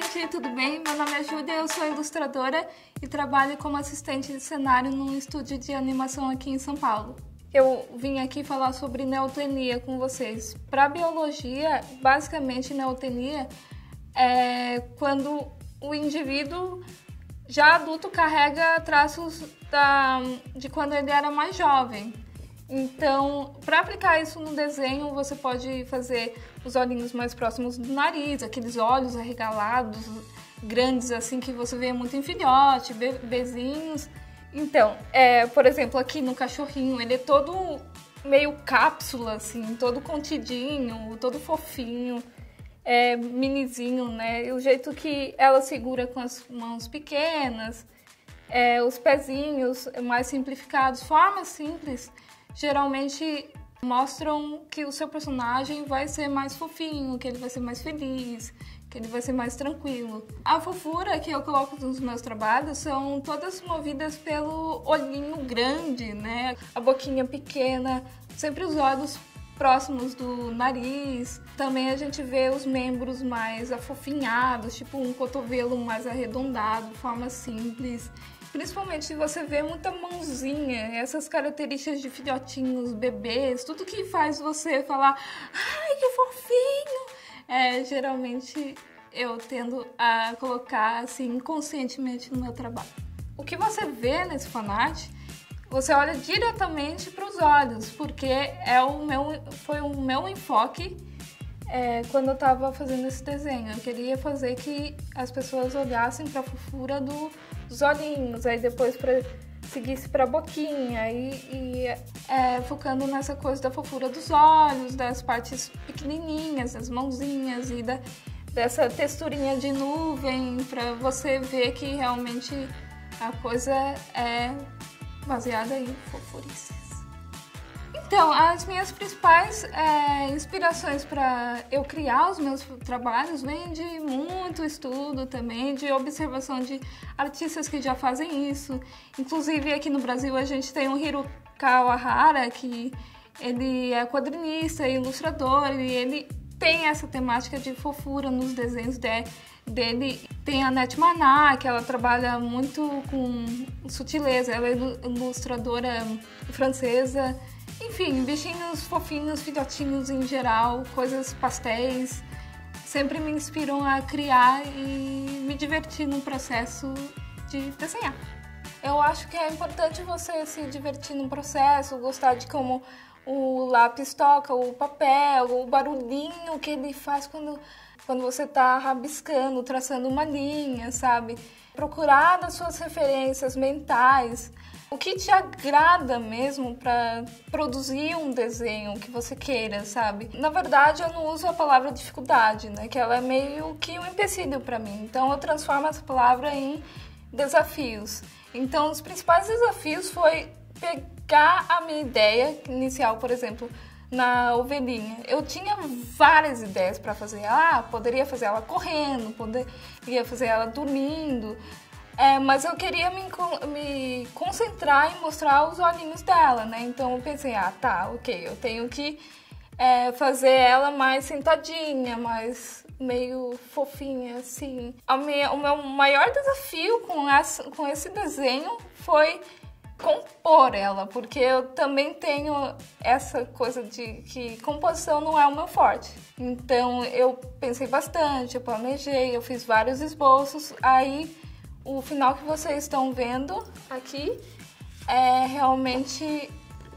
gente, tudo bem? Meu nome é Júlia, eu sou ilustradora e trabalho como assistente de cenário num estúdio de animação aqui em São Paulo. Eu vim aqui falar sobre neotenia com vocês. Para biologia, basicamente neotenia é quando o indivíduo já adulto carrega traços da, de quando ele era mais jovem. Então, para aplicar isso no desenho, você pode fazer os olhinhos mais próximos do nariz, aqueles olhos arregalados, grandes assim que você vê muito em filhote, bebezinhos. Então, é, por exemplo, aqui no cachorrinho, ele é todo meio cápsula, assim, todo contidinho, todo fofinho, é, minizinho, né? E o jeito que ela segura com as mãos pequenas, é, os pezinhos mais simplificados, formas simples geralmente mostram que o seu personagem vai ser mais fofinho, que ele vai ser mais feliz, que ele vai ser mais tranquilo. A fofura que eu coloco nos meus trabalhos são todas movidas pelo olhinho grande, né? A boquinha pequena, sempre os olhos próximos do nariz. Também a gente vê os membros mais afofinhados, tipo um cotovelo mais arredondado, forma simples. Principalmente se você vê muita mãozinha, essas características de filhotinhos, bebês, tudo que faz você falar, ai que fofinho, é, geralmente eu tendo a colocar assim inconscientemente no meu trabalho. O que você vê nesse fanart, você olha diretamente para os olhos, porque é o meu, foi o meu enfoque é, quando eu estava fazendo esse desenho. Eu queria fazer que as pessoas olhassem para a fofura do, dos olhinhos, aí depois para seguisse para a boquinha e, e é, focando nessa coisa da fofura dos olhos, das partes pequenininhas, das mãozinhas e da, dessa texturinha de nuvem para você ver que realmente a coisa é baseada em fofurices. Então, as minhas principais é, inspirações para eu criar os meus trabalhos vêm de muito estudo também, de observação de artistas que já fazem isso. Inclusive, aqui no Brasil, a gente tem o Hiro Kawahara, que ele é quadrinista e ilustrador, e ele tem essa temática de fofura nos desenhos de, dele. Tem a Net Maná, que ela trabalha muito com sutileza, ela é ilustradora francesa enfim, bichinhos fofinhos, filhotinhos em geral, coisas pastéis, sempre me inspiram a criar e me divertir no processo de desenhar. Eu acho que é importante você se divertir no processo, gostar de como o lápis toca, o papel, o barulhinho que ele faz quando, quando você está rabiscando, traçando uma linha, sabe? Procurar das suas referências mentais o que te agrada mesmo para produzir um desenho que você queira, sabe? Na verdade, eu não uso a palavra dificuldade, né? Que ela é meio que um empecilho para mim. Então, eu transformo essa palavra em desafios. Então, os principais desafios foi pegar a minha ideia inicial, por exemplo, na ovelhinha. Eu tinha várias ideias para fazer. Ah, poderia fazer ela correndo, poderia fazer ela dormindo, é, mas eu queria me, me concentrar em mostrar os olhinhos dela, né? Então eu pensei, ah, tá, ok, eu tenho que é, fazer ela mais sentadinha, mais meio fofinha, assim. Minha, o meu maior desafio com, essa, com esse desenho foi compor ela, porque eu também tenho essa coisa de que composição não é o meu forte. Então eu pensei bastante, eu planejei, eu fiz vários esboços, aí o final que vocês estão vendo aqui é realmente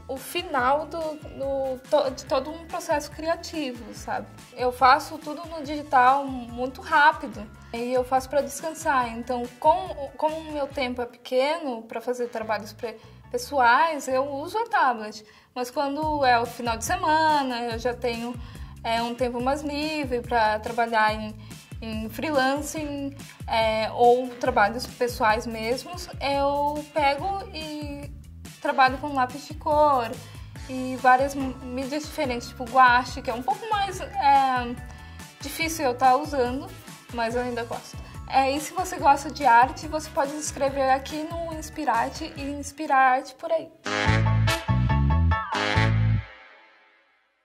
o final do, do, de todo um processo criativo, sabe? Eu faço tudo no digital muito rápido e eu faço para descansar. Então, com, como o meu tempo é pequeno para fazer trabalhos pessoais, eu uso a tablet. Mas quando é o final de semana, eu já tenho é, um tempo mais livre para trabalhar em em freelancing é, ou trabalhos pessoais mesmos, eu pego e trabalho com lápis de cor e várias mídias diferentes, tipo guache, que é um pouco mais é, difícil eu estar tá usando, mas eu ainda gosto. É, e se você gosta de arte, você pode escrever aqui no Inspirarte e inspirar arte por aí.